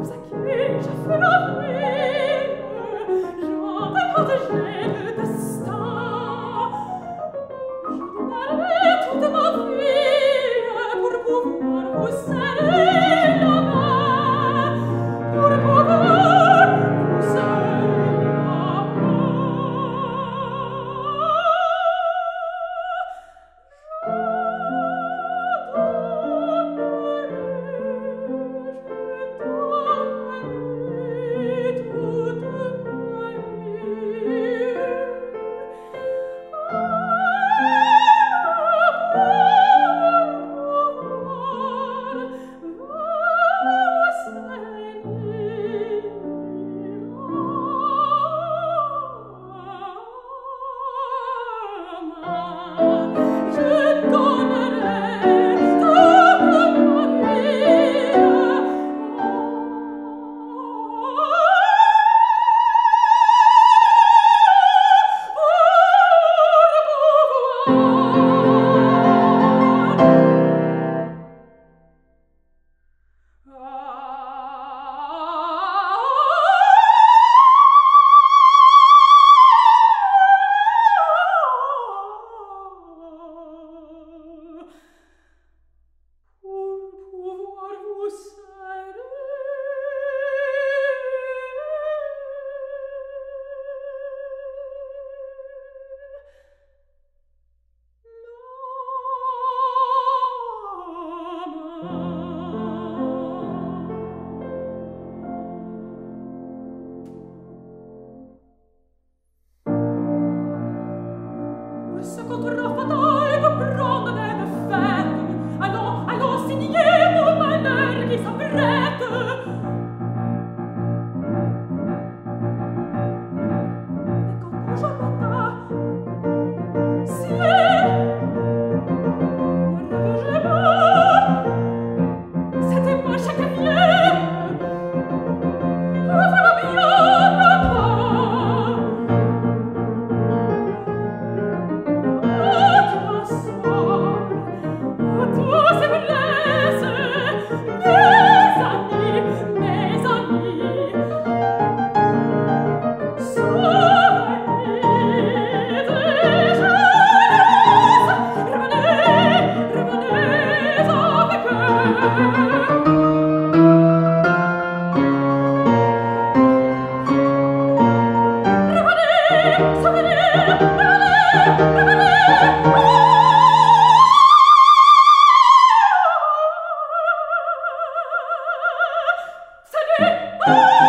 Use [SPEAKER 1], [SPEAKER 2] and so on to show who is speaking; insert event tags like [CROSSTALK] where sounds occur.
[SPEAKER 1] scusa chi c'è fra Oh! [LAUGHS]